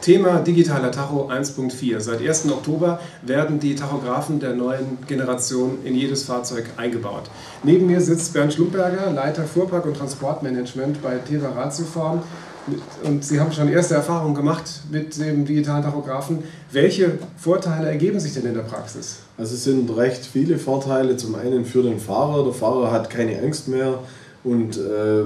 Thema digitaler Tacho 1.4. Seit 1. Oktober werden die Tachografen der neuen Generation in jedes Fahrzeug eingebaut. Neben mir sitzt Bernd Schlumberger, Leiter Fuhrpark und Transportmanagement bei Teva Ratioform. Und Sie haben schon erste Erfahrungen gemacht mit dem digitalen Tachografen. Welche Vorteile ergeben sich denn in der Praxis? Also es sind recht viele Vorteile. Zum einen für den Fahrer. Der Fahrer hat keine Angst mehr und äh,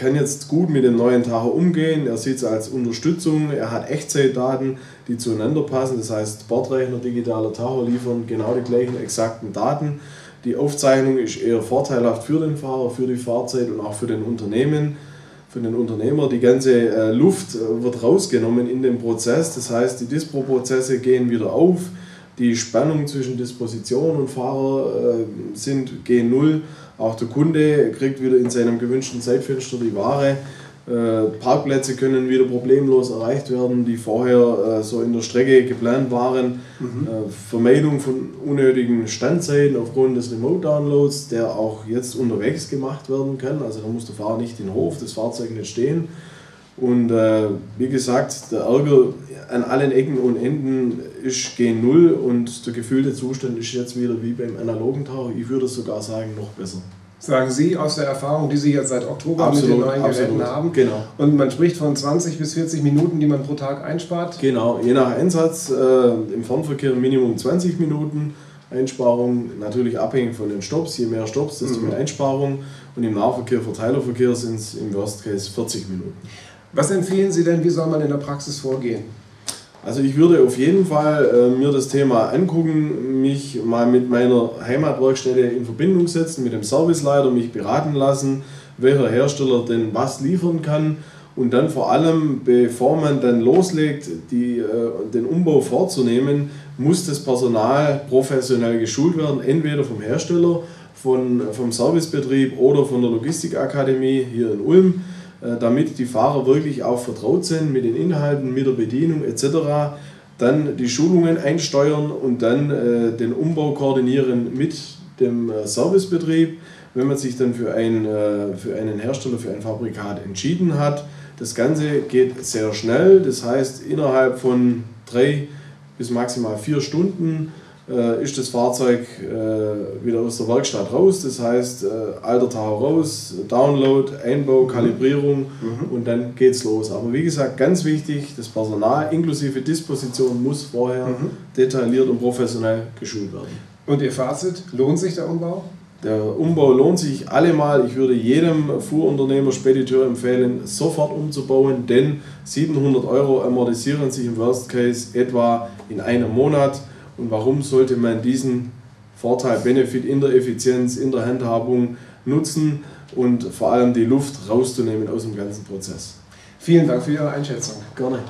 kann jetzt gut mit dem neuen Tacho umgehen. Er sieht es als Unterstützung. Er hat Echtzeitdaten, die zueinander passen. Das heißt, Bordrechner, digitaler Tacho liefern genau die gleichen exakten Daten. Die Aufzeichnung ist eher vorteilhaft für den Fahrer, für die Fahrzeit und auch für den Unternehmen, für den Unternehmer. Die ganze äh, Luft äh, wird rausgenommen in dem Prozess. Das heißt, die Dispo-Prozesse gehen wieder auf. Die Spannung zwischen Disposition und Fahrer äh, sind, gehen null. Auch der Kunde kriegt wieder in seinem gewünschten Zeitfenster die Ware. Äh, Parkplätze können wieder problemlos erreicht werden, die vorher äh, so in der Strecke geplant waren. Mhm. Äh, Vermeidung von unnötigen Standzeiten aufgrund des Remote-Downloads, der auch jetzt unterwegs gemacht werden kann. Also da muss der Fahrer nicht in den Hof, das Fahrzeug nicht stehen. Und äh, wie gesagt, der Ärger an allen Ecken und Enden ist gen Null und der gefühlte Zustand ist jetzt wieder wie beim analogen Taucher. Ich würde sogar sagen, noch besser. Sagen Sie aus der Erfahrung, die Sie jetzt seit Oktober absolut, mit den neuen absolut. Geräten haben. Genau. Und man spricht von 20 bis 40 Minuten, die man pro Tag einspart. Genau, je nach Einsatz. Äh, Im Fernverkehr Minimum 20 Minuten Einsparung, natürlich abhängig von den Stops. Je mehr Stops, desto mhm. mehr Einsparung. Und im Nahverkehr, Verteilerverkehr sind es im Worst Case 40 Minuten. Was empfehlen Sie denn, wie soll man in der Praxis vorgehen? Also ich würde auf jeden Fall äh, mir das Thema angucken, mich mal mit meiner Heimatwerkstätte in Verbindung setzen, mit dem Serviceleiter, mich beraten lassen, welcher Hersteller denn was liefern kann und dann vor allem, bevor man dann loslegt, die, äh, den Umbau vorzunehmen, muss das Personal professionell geschult werden, entweder vom Hersteller, von, vom Servicebetrieb oder von der Logistikakademie hier in Ulm. Äh, damit die Fahrer wirklich auch vertraut sind mit den Inhalten, mit der Bedienung etc. Dann die Schulungen einsteuern und dann äh, den Umbau koordinieren mit dem äh, Servicebetrieb. Wenn man sich dann für, ein, für einen Hersteller, für ein Fabrikat entschieden hat, das Ganze geht sehr schnell, das heißt innerhalb von drei bis maximal vier Stunden äh, ist das Fahrzeug äh, wieder aus der Werkstatt raus. Das heißt, äh, alter Tacho raus, Download, Einbau, mhm. Kalibrierung mhm. und dann geht's los. Aber wie gesagt, ganz wichtig, das Personal inklusive Disposition muss vorher mhm. detailliert und professionell geschult werden. Und Ihr Fazit, lohnt sich der Umbau? Der Umbau lohnt sich allemal. Ich würde jedem Fuhrunternehmer, Spediteur empfehlen, sofort umzubauen, denn 700 Euro amortisieren sich im Worst Case etwa in einem Monat. Und warum sollte man diesen Vorteil, Benefit in der Effizienz, in der Handhabung nutzen und vor allem die Luft rauszunehmen aus dem ganzen Prozess? Vielen Dank für Ihre Einschätzung. Gerne.